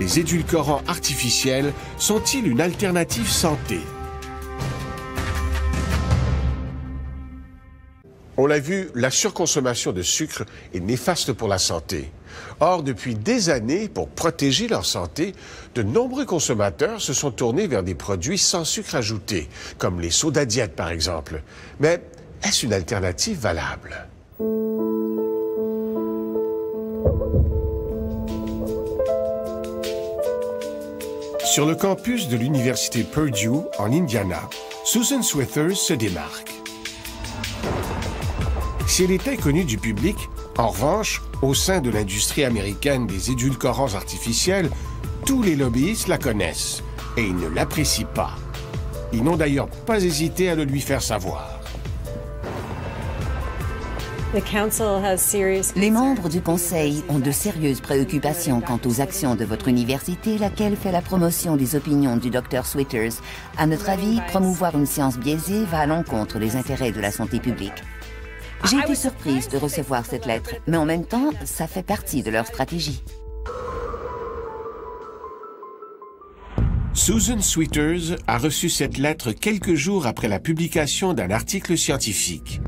Les édulcorants artificiels sont-ils une alternative santé? On l'a vu, la surconsommation de sucre est néfaste pour la santé. Or, depuis des années, pour protéger leur santé, de nombreux consommateurs se sont tournés vers des produits sans sucre ajouté, comme les sodas diète par exemple. Mais est-ce une alternative valable? Sur le campus de l'Université Purdue, en Indiana, Susan Swithers se démarque. Si elle est inconnue du public, en revanche, au sein de l'industrie américaine des édulcorants artificiels, tous les lobbyistes la connaissent et ils ne l'apprécient pas. Ils n'ont d'ailleurs pas hésité à le lui faire savoir. Les membres du Conseil ont de sérieuses préoccupations quant aux actions de votre université, laquelle fait la promotion des opinions du Dr Sweeters. À notre avis, promouvoir une science biaisée va à l'encontre des intérêts de la santé publique. J'ai été surprise de recevoir cette lettre, mais en même temps, ça fait partie de leur stratégie. Susan Sweeters a reçu cette lettre quelques jours après la publication d'un article scientifique.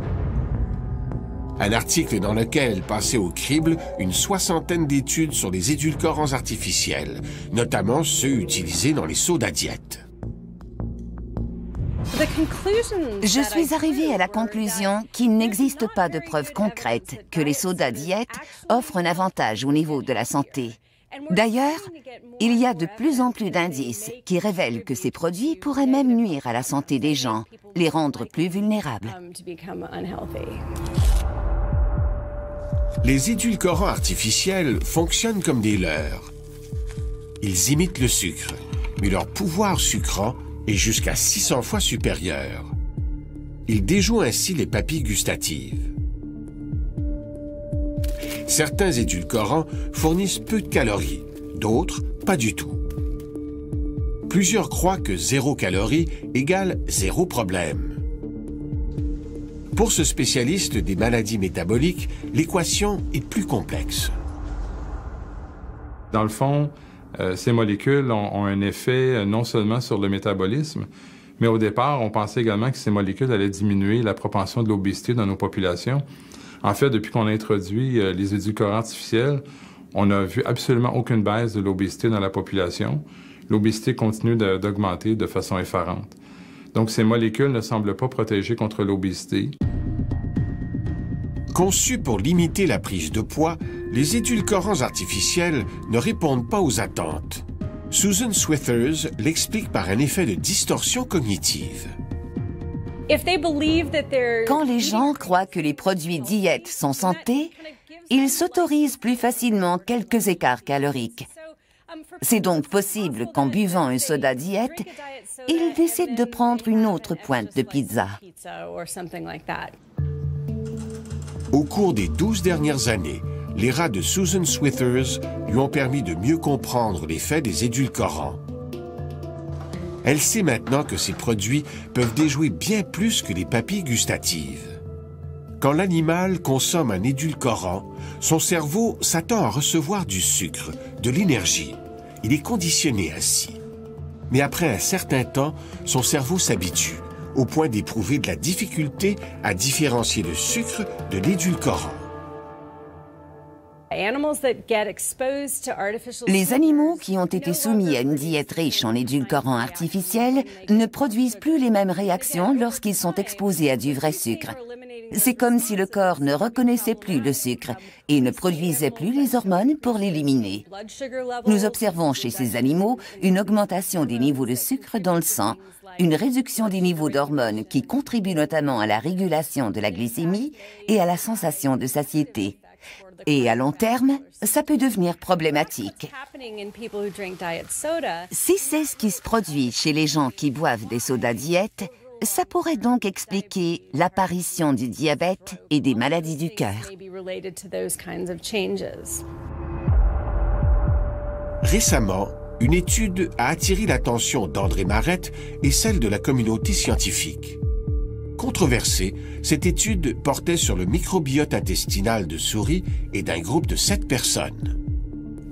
Un article dans lequel passait au crible une soixantaine d'études sur les édulcorants artificiels, notamment ceux utilisés dans les sodas diète. Je suis arrivée à la conclusion qu'il n'existe pas de preuves concrètes que les sodas diète offrent un avantage au niveau de la santé. D'ailleurs, il y a de plus en plus d'indices qui révèlent que ces produits pourraient même nuire à la santé des gens, les rendre plus vulnérables. Les édulcorants artificiels fonctionnent comme des leurres. Ils imitent le sucre, mais leur pouvoir sucrant est jusqu'à 600 fois supérieur. Ils déjouent ainsi les papilles gustatives. Certains édulcorants fournissent peu de calories, d'autres pas du tout. Plusieurs croient que zéro calorie égale zéro problème. Pour ce spécialiste des maladies métaboliques, l'équation est plus complexe. Dans le fond, euh, ces molécules ont, un effet euh, non seulement sur le métabolisme, mais au départ, on pensait également que ces molécules allaient diminuer la propension de l'obésité dans nos populations. En fait, depuis qu'on a introduit euh, les édulcorants artificiels, on n'a vu absolument aucune baisse de l'obésité dans la population. L'obésité continue d'augmenter de façon effarante. Donc, ces molécules ne semblent pas protéger contre l'obésité. Conçus pour limiter la prise de poids, les édulcorants artificiels ne répondent pas aux attentes. Susan Swithers l'explique par un effet de distorsion cognitive. Quand les gens croient que les produits diète sont santé, ils s'autorisent plus facilement quelques écarts caloriques. C'est donc possible qu'en buvant un soda diète, ils décident de prendre une autre pointe de pizza. Au cours des douze dernières années, les rats de Susan Swithers lui ont permis de mieux comprendre l'effet des édulcorants. Elle sait maintenant que ces produits peuvent déjouer bien plus que les papilles gustatives. Quand l'animal consomme un édulcorant, son cerveau s'attend à recevoir du sucre, de l'énergie. Il est conditionné ainsi. Mais après un certain temps, son cerveau s'habitue, au point d'éprouver de la difficulté à différencier le sucre de l'édulcorant. Les animaux qui ont été soumis à une diète riche en édulcorants artificiels ne produisent plus les mêmes réactions lorsqu'ils sont exposés à du vrai sucre. C'est comme si le corps ne reconnaissait plus le sucre et ne produisait plus les hormones pour l'éliminer. Nous observons chez ces animaux une augmentation des niveaux de sucre dans le sang, une réduction des niveaux d'hormones qui contribuent notamment à la régulation de la glycémie et à la sensation de satiété. Et à long terme, ça peut devenir problématique. Si c'est ce qui se produit chez les gens qui boivent des sodas diète, ça pourrait donc expliquer l'apparition du diabète et des maladies du cœur. Récemment, une étude a attiré l'attention d'André Marette et celle de la communauté scientifique. Controversée, cette étude portait sur le microbiote intestinal de souris et d'un groupe de sept personnes.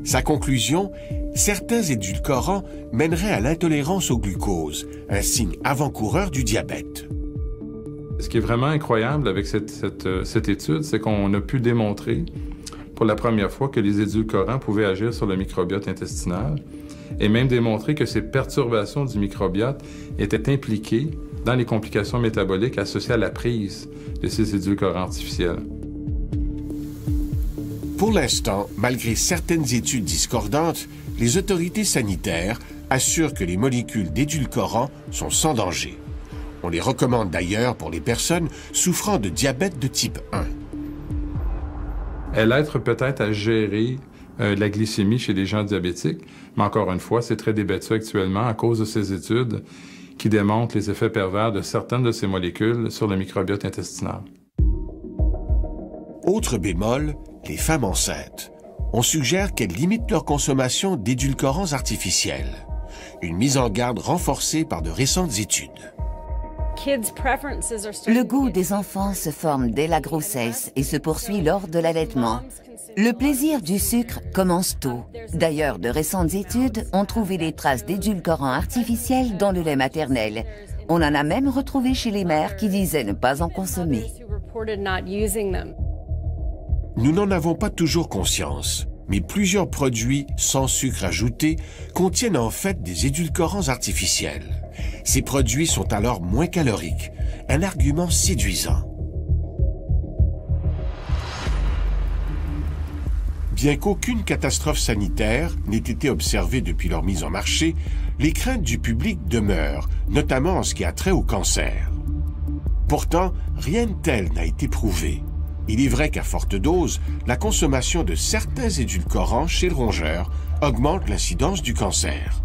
Sa conclusion Certains édulcorants mèneraient à l'intolérance au glucose, un signe avant-coureur du diabète. Ce qui est vraiment incroyable avec cette, euh, cette, étude, c'est qu'on a pu démontrer pour la première fois que les édulcorants pouvaient agir sur le microbiote intestinal et même démontrer que ces perturbations du microbiote étaient impliquées dans les complications métaboliques associées à la prise de ces édulcorants artificiels. Pour l'instant, malgré certaines études discordantes, les autorités sanitaires assurent que les molécules d'édulcorants sont sans danger. On les recommande d'ailleurs pour les personnes souffrant de diabète de type 1. Elle aide peut-être à gérer euh, la glycémie chez les gens diabétiques, mais encore une fois, c'est très débattu actuellement à cause de ces études qui démontrent les effets pervers de certaines de ces molécules sur le microbiote intestinal. Autre bémol, les femmes enceintes. On suggère qu'elles limitent leur consommation d'édulcorants artificiels. Une mise en garde renforcée par de récentes études. Le goût des enfants se forme dès la grossesse et se poursuit lors de l'allaitement. Le plaisir du sucre commence tôt. D'ailleurs, de récentes études ont trouvé des traces d'édulcorants artificiels dans le lait maternel. On en a même retrouvé chez les mères qui disaient ne pas en consommer. Nous n'en avons pas toujours conscience, mais plusieurs produits sans sucre ajouté contiennent en fait des édulcorants artificiels. Ces produits sont alors moins caloriques, un argument séduisant. Bien qu'aucune catastrophe sanitaire n'ait été observée depuis leur mise en marché, les craintes du public demeurent, notamment en ce qui a trait au cancer. Pourtant, rien de tel n'a été prouvé. Il est vrai qu'à forte dose, la consommation de certains édulcorants chez le rongeur augmente l'incidence du cancer.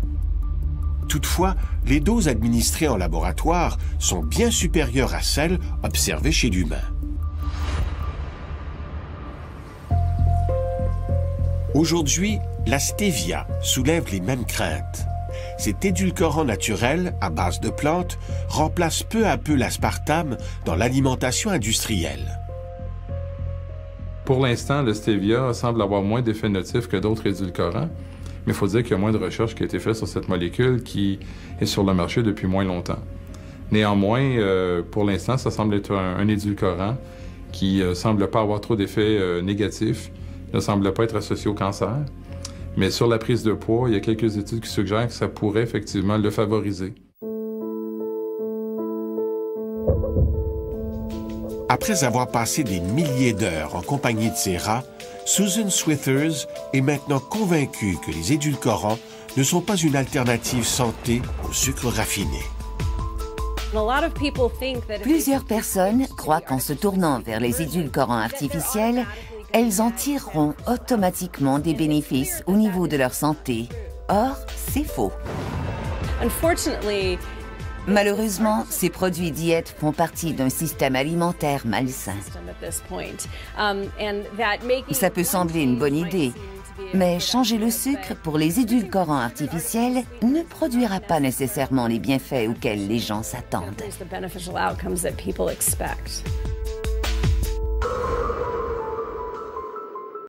Toutefois, les doses administrées en laboratoire sont bien supérieures à celles observées chez l'humain. Aujourd'hui, la stevia soulève les mêmes craintes. Cet édulcorant naturel à base de plantes remplace peu à peu l'aspartame dans l'alimentation industrielle. Pour l'instant, le stevia semble avoir moins d'effets notifs que d'autres édulcorants, mais il faut dire qu'il y a moins de recherches qui ont été faites sur cette molécule qui est sur le marché depuis moins longtemps. Néanmoins, euh, pour l'instant, ça semble être un, édulcorant qui ne euh, semble pas avoir trop d'effets euh, négatifs, ne semble pas être associé au cancer. Mais sur la prise de poids, il y a quelques études qui suggèrent que ça pourrait effectivement le favoriser. Après avoir passé des milliers d'heures en compagnie de ses rats, Susan Swithers est maintenant convaincue que les édulcorants ne sont pas une alternative santé au sucre raffiné. Plusieurs personnes croient qu'en se tournant vers les édulcorants artificiels, elles en tireront automatiquement des bénéfices au niveau de leur santé. Or, c'est faux. Malheureusement, ces produits diètes font partie d'un système alimentaire malsain. Ça peut sembler une bonne idée, mais changer le sucre pour les édulcorants artificiels ne produira pas nécessairement les bienfaits auxquels les gens s'attendent.